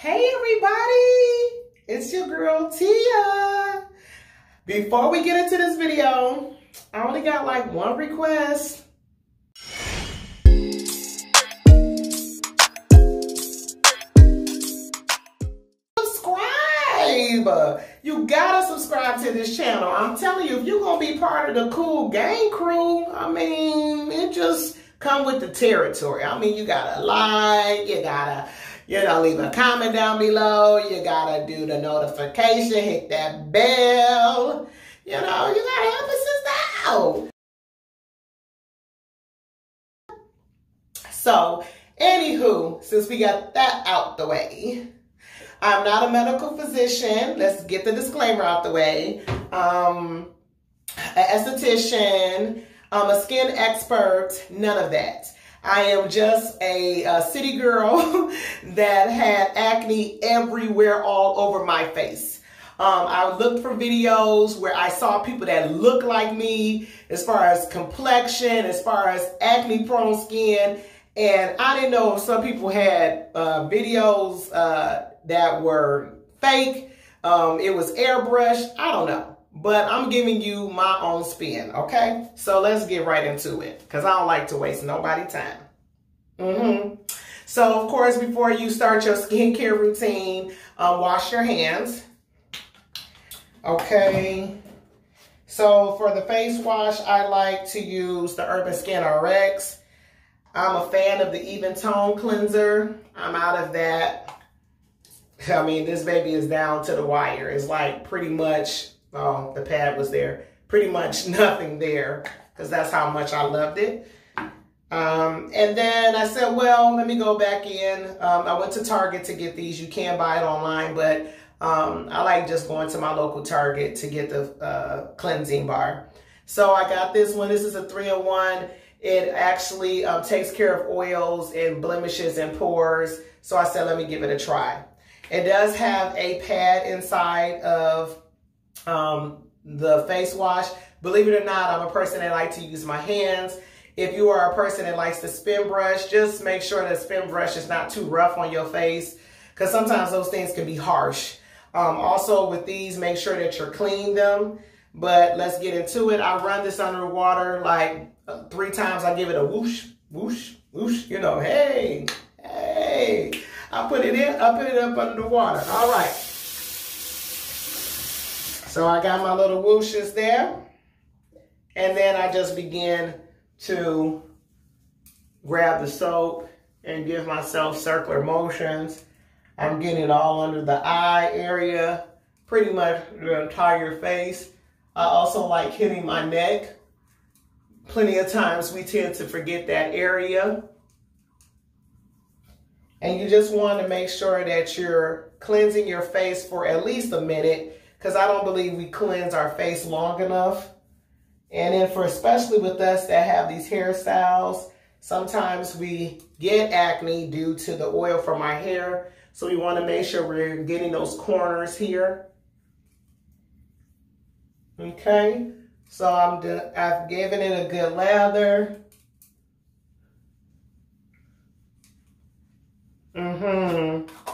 Hey everybody, it's your girl Tia. Before we get into this video, I only got like one request. Subscribe! You gotta subscribe to this channel. I'm telling you, if you're gonna be part of the cool gang crew, I mean, it just come with the territory. I mean, you gotta like, you gotta you know, leave a comment down below. You gotta do the notification, hit that bell. You know, you gotta help us out. So, anywho, since we got that out the way, I'm not a medical physician. Let's get the disclaimer out the way. Um, an esthetician, um, a skin expert, none of that. I am just a, a city girl that had acne everywhere all over my face. Um, I looked for videos where I saw people that look like me as far as complexion, as far as acne prone skin. And I didn't know if some people had uh, videos uh, that were fake. Um, it was airbrushed. I don't know but I'm giving you my own spin, okay? So let's get right into it because I don't like to waste nobody time. Mm-hmm. So, of course, before you start your skincare routine, um, wash your hands. Okay. So, for the face wash, I like to use the Urban Skin RX. I'm a fan of the Even Tone Cleanser. I'm out of that. I mean, this baby is down to the wire. It's like pretty much Oh, the pad was there. Pretty much nothing there because that's how much I loved it. Um, and then I said, well, let me go back in. Um, I went to Target to get these. You can buy it online, but um, I like just going to my local Target to get the uh, cleansing bar. So I got this one. This is a three-in-one. It actually um, takes care of oils and blemishes and pores. So I said, let me give it a try. It does have a pad inside of um, the face wash. Believe it or not, I'm a person that like to use my hands. If you are a person that likes to spin brush, just make sure the spin brush is not too rough on your face because sometimes those things can be harsh. Um, also with these, make sure that you're cleaning them. But let's get into it. I run this under water like uh, three times. I give it a whoosh, whoosh, whoosh. You know, hey, hey. I put it in, I put it up under the water. All right. So I got my little whooshes there. And then I just begin to grab the soap and give myself circular motions. I'm getting it all under the eye area, pretty much the entire face. I also like hitting my neck. Plenty of times we tend to forget that area. And you just want to make sure that you're cleansing your face for at least a minute because I don't believe we cleanse our face long enough. And then for especially with us that have these hairstyles, sometimes we get acne due to the oil from our hair. So we want to make sure we're getting those corners here. Okay, so I'm I've given it a good lather. Mm-hmm.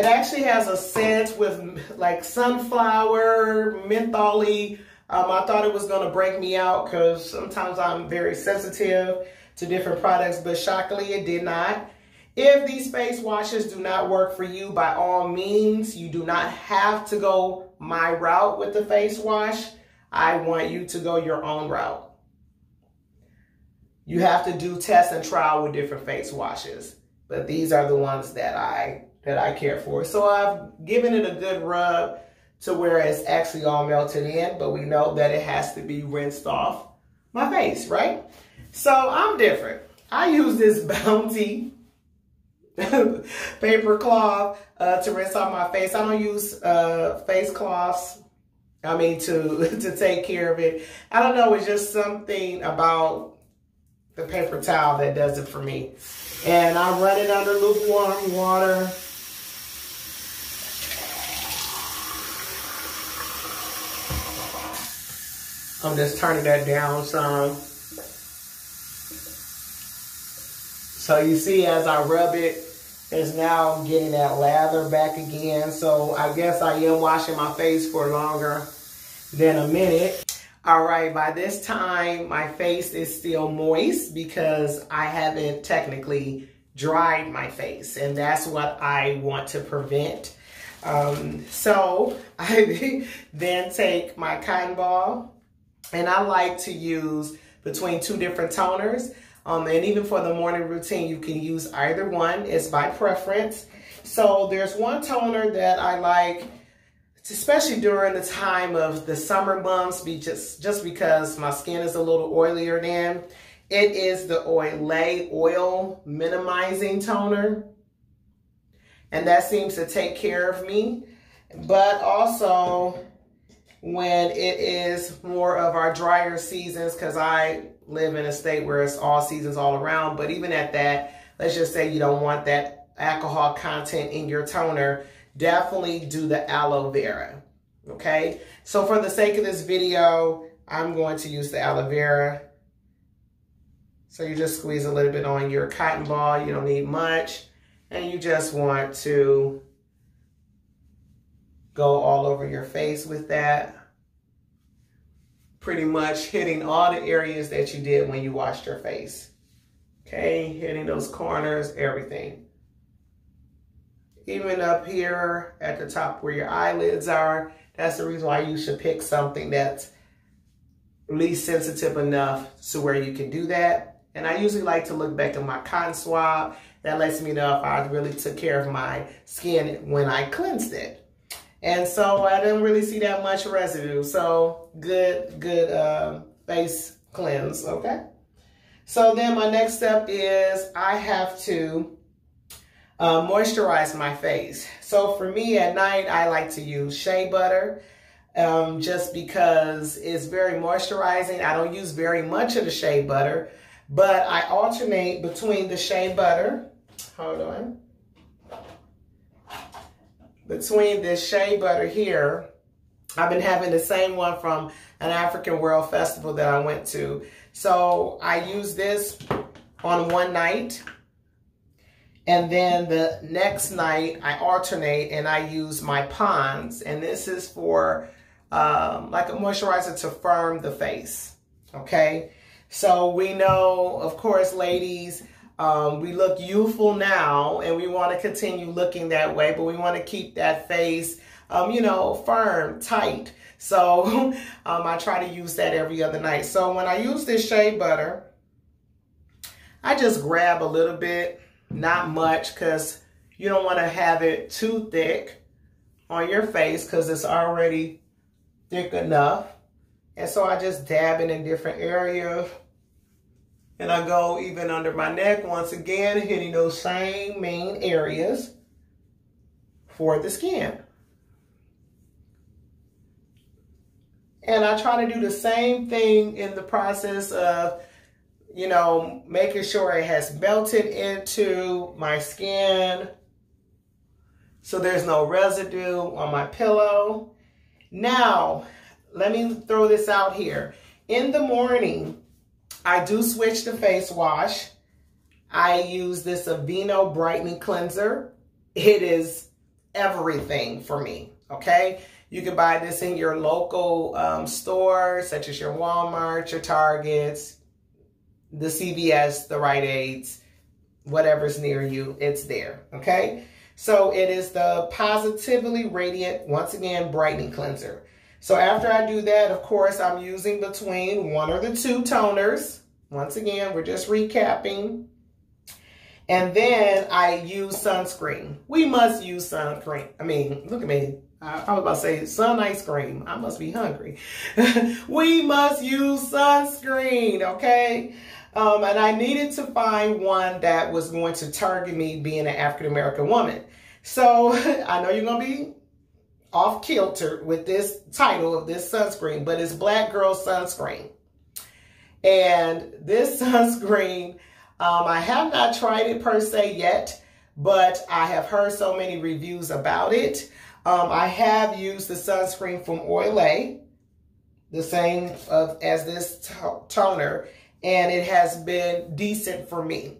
It actually has a scent with like sunflower, mentholy. Um, I thought it was going to break me out because sometimes I'm very sensitive to different products, but shockingly it did not. If these face washes do not work for you, by all means, you do not have to go my route with the face wash. I want you to go your own route. You have to do test and trial with different face washes, but these are the ones that I that I care for. So I've given it a good rub to where it's actually all melted in, but we know that it has to be rinsed off my face, right? So I'm different. I use this Bounty paper cloth uh, to rinse off my face. I don't use uh, face cloths. I mean, to, to take care of it. I don't know. It's just something about the paper towel that does it for me. And I run it under lukewarm water I'm just turning that down some. So you see as I rub it, it is now getting that lather back again. So I guess I am washing my face for longer than a minute. All right, by this time, my face is still moist because I haven't technically dried my face. And that's what I want to prevent. Um, so I then take my cotton ball and I like to use between two different toners. Um, and even for the morning routine, you can use either one. It's by preference. So there's one toner that I like, especially during the time of the summer months, be just, just because my skin is a little oilier then. It is the Olay Oil Minimizing Toner. And that seems to take care of me. But also, when it is more of our drier seasons, because I live in a state where it's all seasons all around. But even at that, let's just say you don't want that alcohol content in your toner, definitely do the aloe vera. Okay, so for the sake of this video, I'm going to use the aloe vera. So you just squeeze a little bit on your cotton ball. You don't need much. And you just want to go all over your face with that pretty much hitting all the areas that you did when you washed your face. Okay, hitting those corners, everything. Even up here at the top where your eyelids are, that's the reason why you should pick something that's least sensitive enough to where you can do that. And I usually like to look back at my cotton swab. That lets me know if I really took care of my skin when I cleansed it. And so I didn't really see that much residue. So good, good uh, face cleanse, okay? So then my next step is I have to uh, moisturize my face. So for me at night, I like to use shea butter um, just because it's very moisturizing. I don't use very much of the shea butter, but I alternate between the shea butter. Hold on between this shea butter here, I've been having the same one from an African World Festival that I went to. So I use this on one night. And then the next night I alternate and I use my Pond's. And this is for um, like a moisturizer to firm the face. Okay. So we know, of course, ladies, um, we look youthful now and we want to continue looking that way, but we want to keep that face, um, you know, firm, tight. So um, I try to use that every other night. So when I use this shea butter, I just grab a little bit, not much, because you don't want to have it too thick on your face because it's already thick enough. And so I just dab it in different areas and I go even under my neck once again, hitting those same main areas for the skin. And I try to do the same thing in the process of, you know, making sure it has melted into my skin so there's no residue on my pillow. Now, let me throw this out here. In the morning, I do switch to face wash. I use this Aveeno Brightening Cleanser. It is everything for me, okay? You can buy this in your local um, store, such as your Walmart, your Targets, the CVS, the Rite Aids, whatever's near you, it's there, okay? So it is the Positively Radiant, once again, Brightening Cleanser. So after I do that, of course, I'm using between one or the two toners. Once again, we're just recapping. And then I use sunscreen. We must use sunscreen. I mean, look at me. I, was about to say sun ice cream. I must be hungry. we must use sunscreen, okay? Um, and I needed to find one that was going to target me being an African-American woman. So I know you're going to be off kilter with this title of this sunscreen, but it's Black Girl Sunscreen. And this sunscreen, um, I have not tried it per se yet, but I have heard so many reviews about it. Um, I have used the sunscreen from Olay, the same of, as this toner, and it has been decent for me.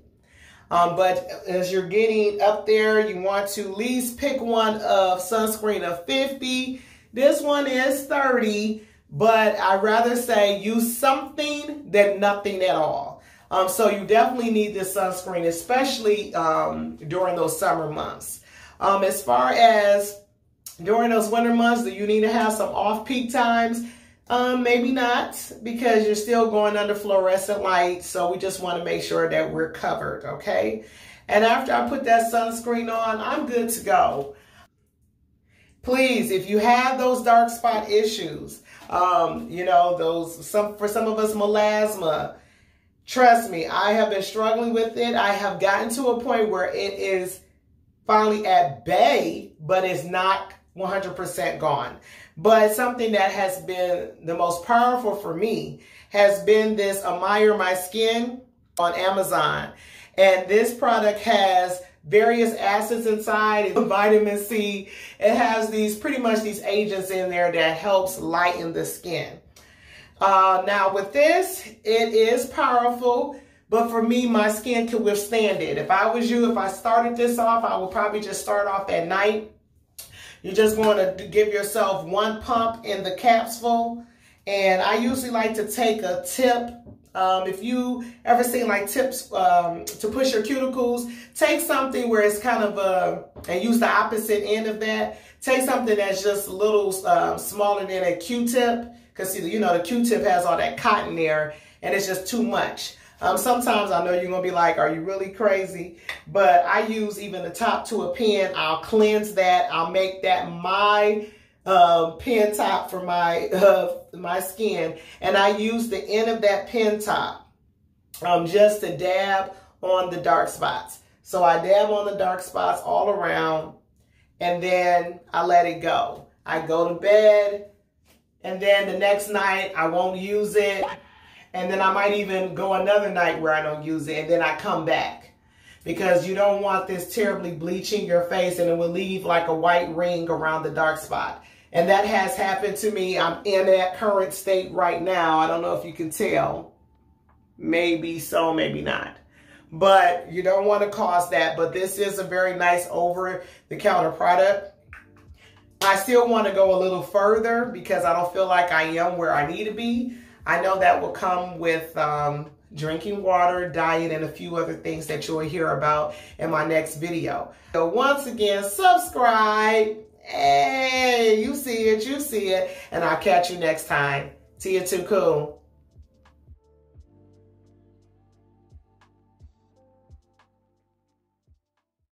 Um, but as you're getting up there, you want to at least pick one of sunscreen of 50. This one is 30, but I'd rather say use something than nothing at all. Um, so you definitely need this sunscreen, especially um, during those summer months. Um, as far as during those winter months, do you need to have some off-peak times? Um, maybe not because you're still going under fluorescent light. So we just want to make sure that we're covered, okay? And after I put that sunscreen on, I'm good to go. Please, if you have those dark spot issues, um, you know, those some for some of us melasma, trust me, I have been struggling with it. I have gotten to a point where it is finally at bay, but it's not 100% gone. But something that has been the most powerful for me has been this Admire My Skin on Amazon. And this product has various acids inside, vitamin C. It has these pretty much these agents in there that helps lighten the skin. Uh, now with this, it is powerful, but for me, my skin can withstand it. If I was you, if I started this off, I would probably just start off at night you just want to give yourself one pump in the capsule. And I usually like to take a tip. Um, if you ever seen like tips um, to push your cuticles, take something where it's kind of a, and use the opposite end of that. Take something that's just a little uh, smaller than a Q-tip. Because, you know, the Q-tip has all that cotton there and it's just too much. Um, sometimes I know you're going to be like, are you really crazy? But I use even the top to a pen. I'll cleanse that. I'll make that my uh, pen top for my, uh, my skin. And I use the end of that pen top um, just to dab on the dark spots. So I dab on the dark spots all around and then I let it go. I go to bed and then the next night I won't use it. And then I might even go another night where I don't use it and then I come back. Because you don't want this terribly bleaching your face and it will leave like a white ring around the dark spot. And that has happened to me. I'm in that current state right now. I don't know if you can tell. Maybe so, maybe not. But you don't want to cause that. But this is a very nice over-the-counter product. I still want to go a little further because I don't feel like I am where I need to be. I know that will come with um, drinking water, diet, and a few other things that you'll hear about in my next video. So once again, subscribe. Hey, you see it, you see it. And I'll catch you next time. See you too cool.